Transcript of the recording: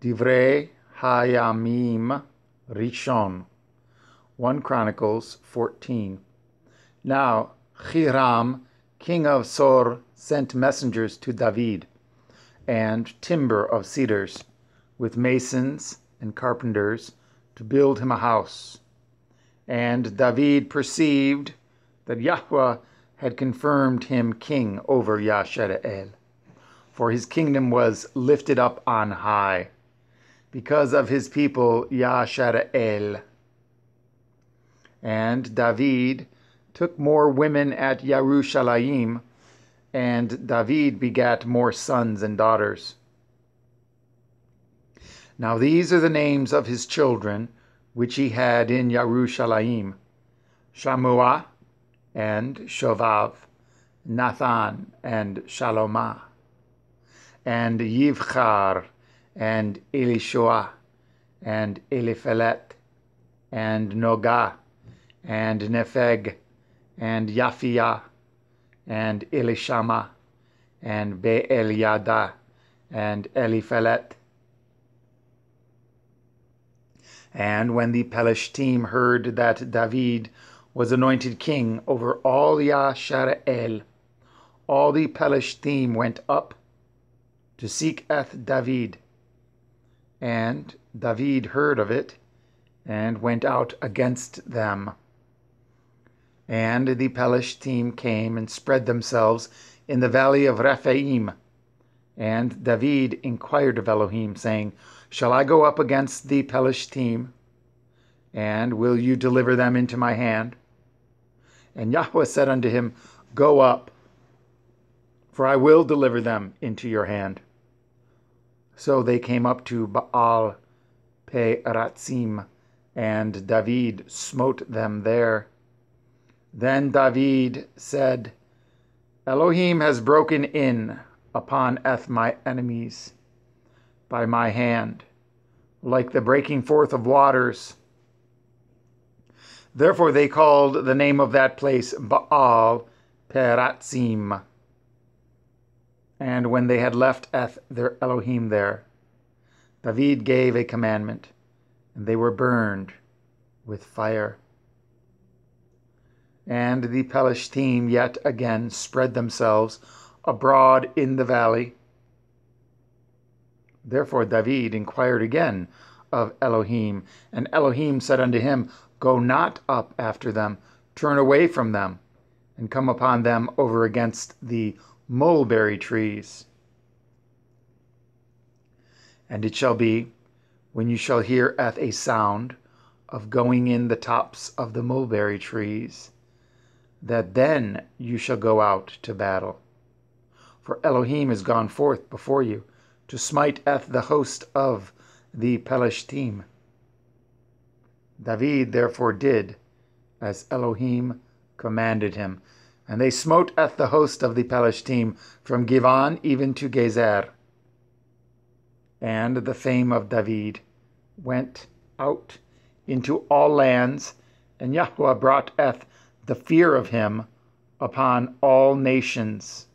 Divrei Hayamim Rishon. 1 Chronicles 14. Now Hiram, king of Sor, sent messengers to David, and timber of cedars, with masons and carpenters, to build him a house. And David perceived that Yahweh had confirmed him king over Yashara'el, for his kingdom was lifted up on high, because of his people Yashara'el. And David took more women at Yerushalayim, and David begat more sons and daughters. Now these are the names of his children which he had in Yerushalayim Shammua and Shovav, Nathan and Shalomah, and Yivchar and Elishua, and Eliphelet, and Nogah, and Nepheg, and Yaphiah, and Elishama, and Beeliada, and Eliphelet. And when the Pelishtim heard that David was anointed king over all Yashara'el, all the Pelishtim went up to seek Eth David. And David heard of it, and went out against them. And the Pelishtim came and spread themselves in the valley of Rephaim. And David inquired of Elohim, saying, Shall I go up against the Pelishtim? And will you deliver them into my hand? And Yahweh said unto him, Go up, for I will deliver them into your hand. So they came up to Baal Peratzim, and David smote them there. Then David said, Elohim has broken in upon eth my enemies by my hand, like the breaking forth of waters. Therefore they called the name of that place Baal Peratzim. And when they had left Eth their Elohim there, David gave a commandment, and they were burned with fire. And the Pelishtim yet again spread themselves abroad in the valley. Therefore David inquired again of Elohim, and Elohim said unto him, Go not up after them, turn away from them, and come upon them over against the mulberry trees. And it shall be, when you shall hear at a sound of going in the tops of the mulberry trees, that then you shall go out to battle. For Elohim is gone forth before you to smite at the host of the Pelishtim. David therefore did as Elohim commanded him, and they smote at the host of the Pelishtim from Givon even to Gezer. And the fame of David went out into all lands, and Yahweh brought eth the fear of him upon all nations.